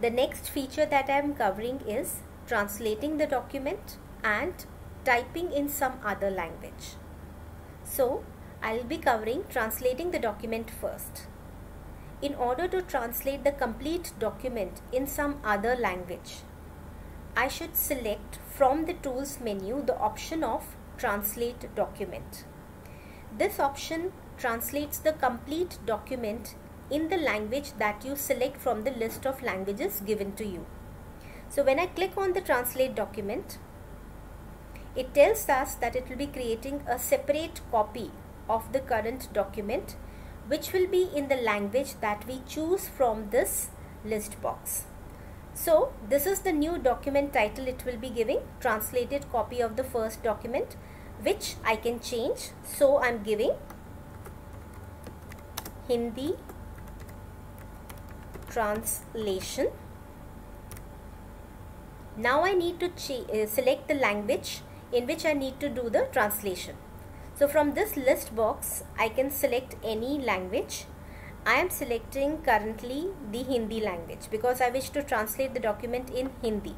The next feature that I am covering is translating the document and typing in some other language. So I'll be covering translating the document first. In order to translate the complete document in some other language, I should select from the tools menu the option of translate document. This option translates the complete document in the language that you select from the list of languages given to you. So when I click on the translate document, it tells us that it will be creating a separate copy of the current document which will be in the language that we choose from this list box. So this is the new document title it will be giving translated copy of the first document which I can change. So I'm giving Hindi translation. Now I need to uh, select the language in which I need to do the translation. So from this list box I can select any language I am selecting currently the Hindi language because I wish to translate the document in Hindi.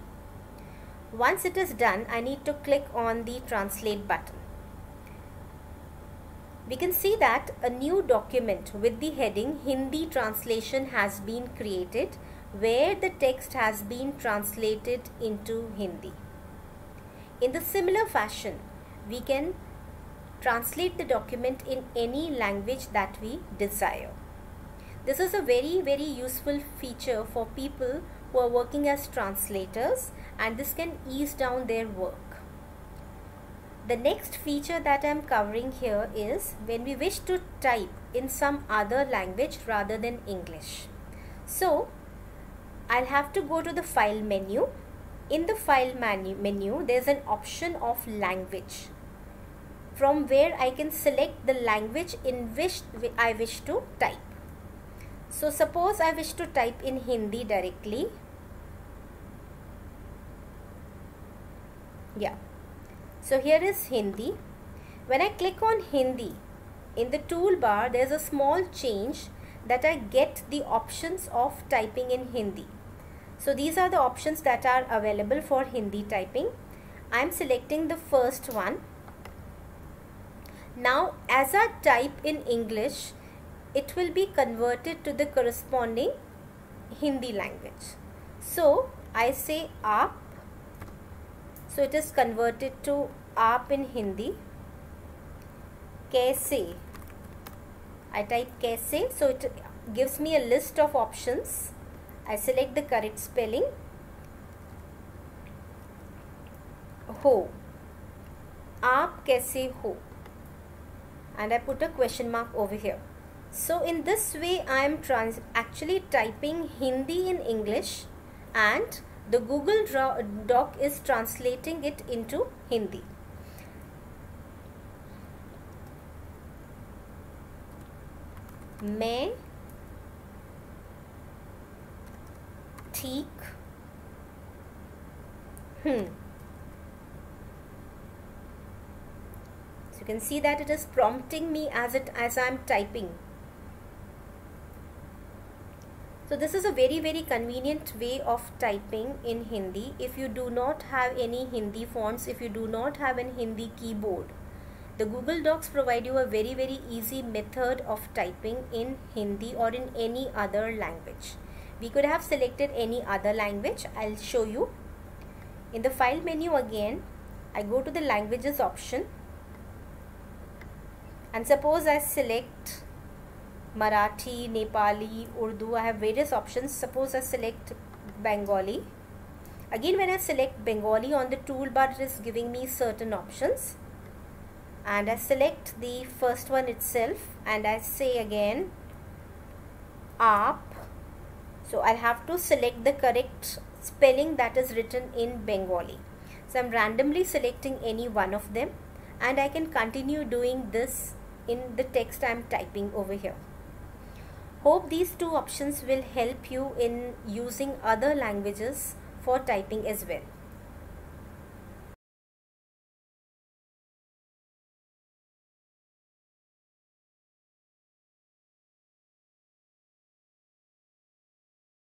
Once it is done, I need to click on the translate button. We can see that a new document with the heading Hindi translation has been created where the text has been translated into Hindi. In the similar fashion, we can translate the document in any language that we desire. This is a very very useful feature for people who are working as translators and this can ease down their work. The next feature that I am covering here is when we wish to type in some other language rather than English. So I'll have to go to the file menu. In the file menu, menu there's an option of language from where I can select the language in which I wish to type. So suppose I wish to type in Hindi directly. Yeah. So here is Hindi. When I click on Hindi, in the toolbar there's a small change that I get the options of typing in Hindi. So these are the options that are available for Hindi typing. I'm selecting the first one. Now as I type in English, it will be converted to the corresponding Hindi language. So I say aap. So it is converted to aap in Hindi. Kaise. I type kaise. So it gives me a list of options. I select the correct spelling. Ho. Aap kaise ho. And I put a question mark over here. So in this way I am trans actually typing Hindi in English and the Google Doc is translating it into Hindi. मैं ठीक hmm so you can see that it is prompting me as it as i'm typing so this is a very very convenient way of typing in Hindi if you do not have any Hindi fonts, if you do not have an Hindi keyboard. The Google Docs provide you a very very easy method of typing in Hindi or in any other language. We could have selected any other language. I'll show you. In the file menu again, I go to the languages option and suppose I select Marathi, Nepali, Urdu. I have various options. Suppose I select Bengali. Again, when I select Bengali on the toolbar, it is giving me certain options. And I select the first one itself and I say again Aap. So I'll have to select the correct spelling that is written in Bengali. So I'm randomly selecting any one of them and I can continue doing this in the text I'm typing over here. Hope these two options will help you in using other languages for typing as well.